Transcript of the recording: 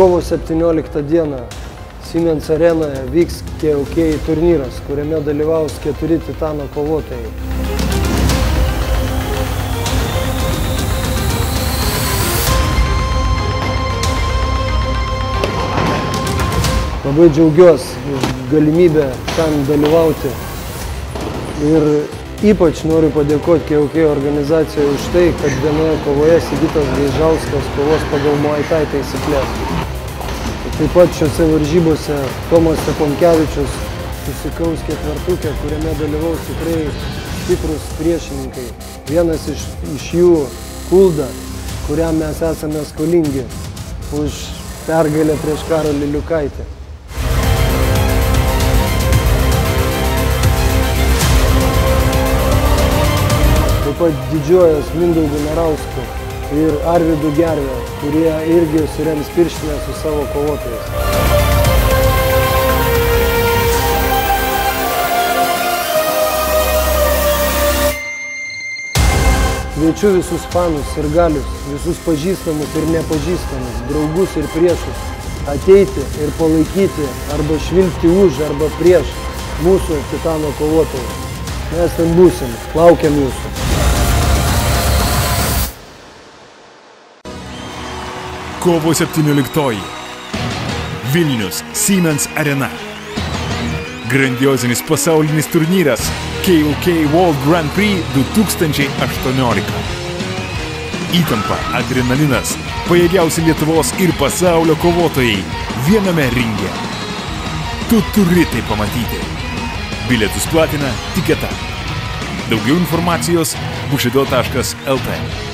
Kovo 17 dieną Siemens arenoje vyks KOK turnyras, kuriame dalyvaus keturi Titano kovotojai. Labai džiaugiuosi už galimybę ten dalyvauti ir ypač noriu padėkoti KOK organizacijai už tai, kad vienoje kovoje Sigitas Gaižauskas kovos pagal Muay Thai taisyklės. Taip pat šiuose varžybose Tomas Steponkevičius susikaus ketvertukę, kuriame dalyvaus tikrai stiprus priešininkai. Vienas iš, iš jų Kulda, kuriam mes esame skolingi už pergalę prieš Karolį Liukaitį. Taip pat didžiuojas Mindaugu Narausku ir Arvidu Gervė, kurie irgi surems pirštinę su savo kovotojais. Kviečiu visus fanus ir galius, visus pažįstamus ir nepažįstamus, draugus ir priešus ateiti ir palaikyti arba švilpti už arba prieš mūsų titano kovotojus. Mes ten būsim, laukiam jūsų. Kovo 17. Vilnius Siemens Arena. Grandiozinis pasaulinis turnyras KOK World Grand Prix 2018. Įtampa, adrenalinas, pajėgiausi Lietuvos ir pasaulio kovotojai viename ringe. Tu turi tai pamatyti. Bilietus platina tiketa. Daugiau informacijos bushido.lt.